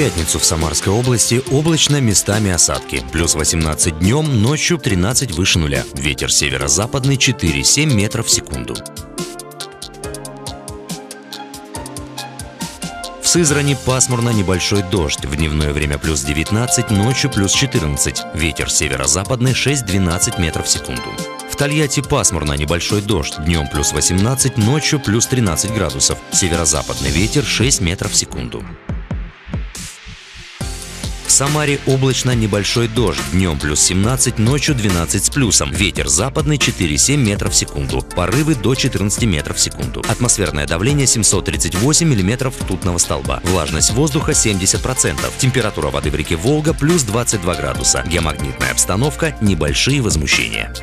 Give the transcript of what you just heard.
пятницу в Самарской области облачно, местами осадки. Плюс 18 днем, ночью 13 выше нуля. Ветер северо-западный 4,7 метров в секунду. В Сызрани пасмурно небольшой дождь. В дневное время плюс 19, ночью плюс 14. Ветер северо-западный 6-12 метров в секунду. В Тольятти пасмурно небольшой дождь. Днем плюс 18, ночью плюс 13 градусов. Северо-западный ветер 6 метров в секунду. Самаре облачно небольшой дождь. Днем плюс 17, ночью 12 с плюсом. Ветер западный 4,7 метров в секунду. Порывы до 14 метров в секунду. Атмосферное давление 738 миллиметров ртутного столба. Влажность воздуха 70%. Температура воды в реке Волга плюс 22 градуса. Геомагнитная обстановка – небольшие возмущения.